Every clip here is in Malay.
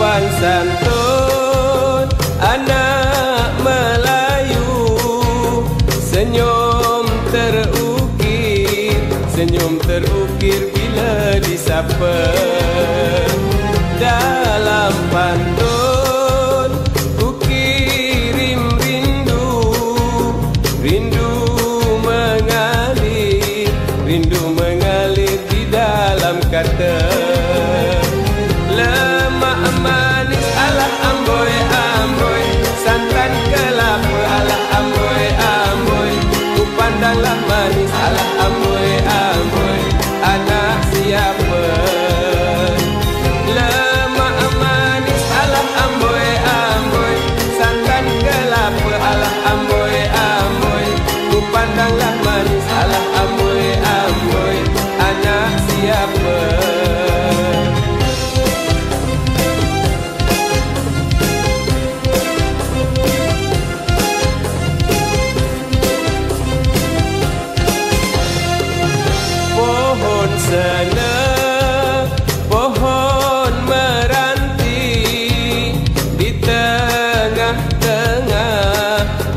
sopan santun anak Melayu. Senyum terukir senyum terukir bila disapa amani ala amri amri ana siapa sena pohon meranti di tengah-tengah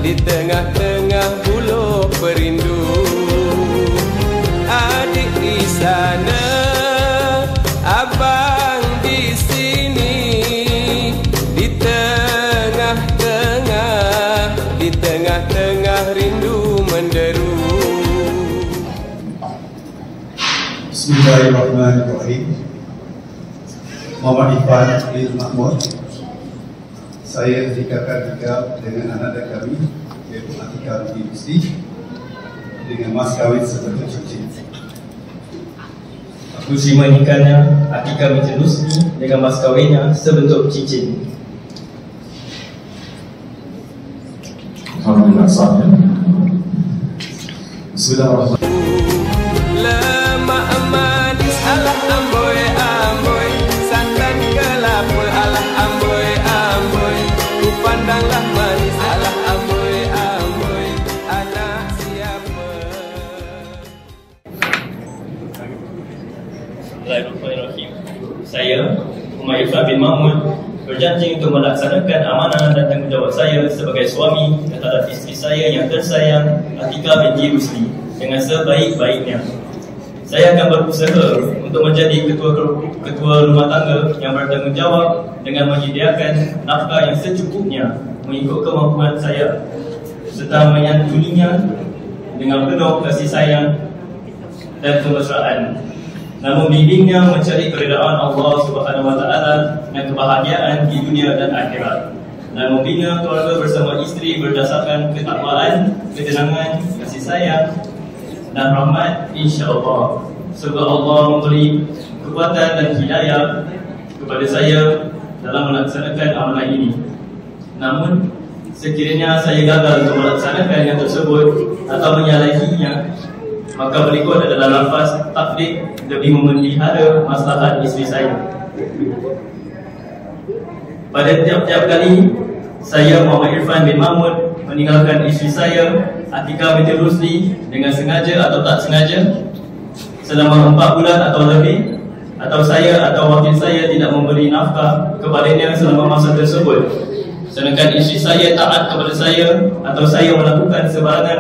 di tengah-tengah bulu perindu. Adik di sana Bismillahirrahmanirrahim. Muhammad Ifan bin Mahmud. Saya nikahkan nikah dengan anak dan kami iaitu Atika Rubi Musti dengan mas kawin sebentuk cincin. Aku terima nikahnya Atika binti Nusni dengan mas kawinnya sebentuk cincin. Alhamdulillah sahnya. Bismillahirrahmanirrahim. Saya, Umar Irfan bin Mahmud, berjanji untuk melaksanakan amanah dan tanggungjawab saya sebagai suami terhadap isteri saya yang tersayang, Atika binti Rusli, dengan sebaik-baiknya. Saya akan berusaha untuk menjadi ketua ketua rumah tangga yang bertanggungjawab dengan menyediakan nafkah yang secukupnya mengikut kemampuan saya serta menyantuninya dengan penuh kasih sayang dan kemesraan. Namun bimbingnya mencari keredaan Allah Subhanahu Wa Taala dan kebahagiaan di dunia dan akhirat. Dan membina keluarga bersama isteri berdasarkan ketakwaan, ketenangan, kasih sayang dan rahmat insya-Allah. Semoga Allah memberi kekuatan dan hidayah kepada saya dalam melaksanakan amanah ini. Namun sekiranya saya gagal untuk melaksanakan yang tersebut atau menyalahinya, maka berikut adalah lafaz takdik demi memelihara maslahat isteri saya. Pada tiap-tiap kali saya Muhammad Irfan bin Mahmud meninggalkan isteri saya Atika binti Rusli dengan sengaja atau tak sengaja selama empat bulan atau lebih atau saya atau wakil saya tidak memberi nafkah kepadanya selama masa tersebut sedangkan isteri saya taat kepada saya atau saya melakukan sebarangan